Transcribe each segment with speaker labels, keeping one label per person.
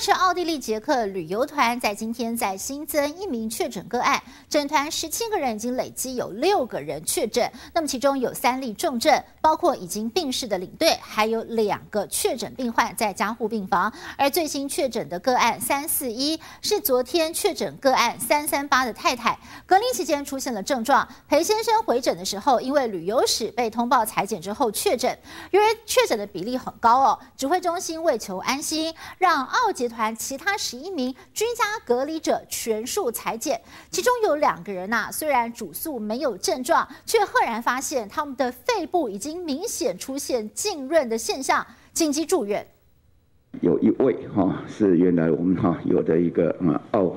Speaker 1: 是奥地利捷克旅游团，在今天再新增一名确诊个案，整团十七个人已经累积有六个人确诊。那么其中有三例重症，包括已经病逝的领队，还有两个确诊病患在加护病房。而最新确诊的个案三四一是昨天确诊个案三三八的太太，隔离期间出现了症状。裴先生回诊的时候，因为旅游史被通报裁剪之后确诊，因为确诊的比例很高哦，指挥中心为求安心，让奥。团其他十一名居家隔离者全数裁减，其中有两个人呐，虽然主诉没有症状，却赫然发现他们的肺部已经明显出现浸润的现象，紧急住院。
Speaker 2: 有一位哈是原来我们哈有的一个嗯哦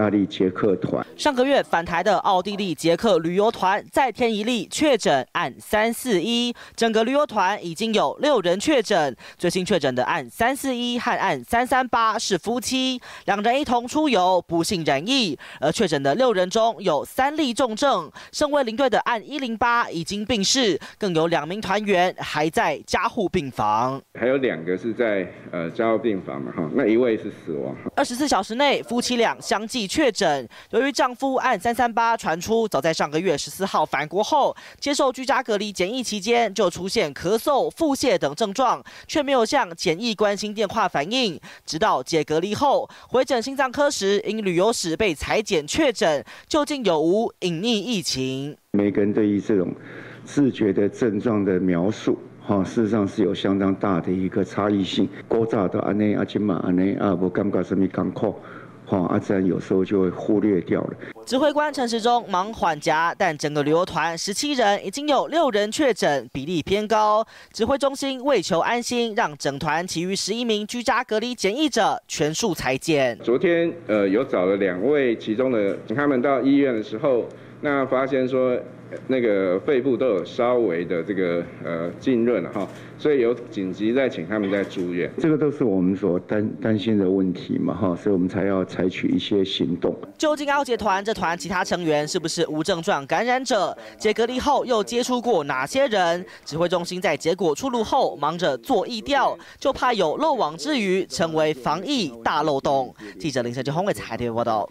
Speaker 2: 大利捷克团，
Speaker 3: 上个月返台的奥地利捷克旅游团再添一例确诊案三四一，整个旅游团已经有六人确诊，最新确诊的案三四一和案三三八是夫妻，两人一同出游不幸染疫，而确诊的六人中有三例重症，身为领队的案一零八已经病逝，更有两名团员还在加护病房，
Speaker 4: 还有两个是在呃。呃，加护病房嘛，哈，那一位是死亡。
Speaker 3: 二十四小时内，夫妻俩相继确诊。由于丈夫按三三八传出，早在上个月十四号返国后，接受居家隔离检疫期间就出现咳嗽、腹泻等症状，却没有向检疫关心电话反映。直到解隔离后回诊心脏科时，因旅游史被裁检确诊，究竟有无隐匿疫情？
Speaker 2: 每个人对于这种自觉的症状的描述。哈，事实上是有相当大的一个差异性。古早的安内阿金马安内啊，不感觉什么感慨，哈，啊自然有时候就会忽略掉了。
Speaker 3: 指挥官陈时中忙缓颊，但整个旅游团十七人已经有六人确诊，比例偏高。指挥中心为求安心，让整团其余十一名居家隔离检疫者全数裁剪。
Speaker 4: 昨天呃，有找了两位，其中的请他们到医院的时候，那发现说。那个肺部都有稍微的这个呃浸润了哈，所以有紧急再请他们再住院，
Speaker 2: 这个都是我们所担担心的问题嘛哈，所以我们才要采取一些行动。
Speaker 3: 究竟奥杰团这团其他成员是不是无症状感染者？解隔离后又接触过哪些人？指挥中心在结果出炉后忙着做疫调，就怕有漏网之鱼成为防疫大漏洞。记者林晨杰宏伟采访报道。